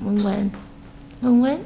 We win. We win?